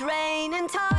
It's raining time.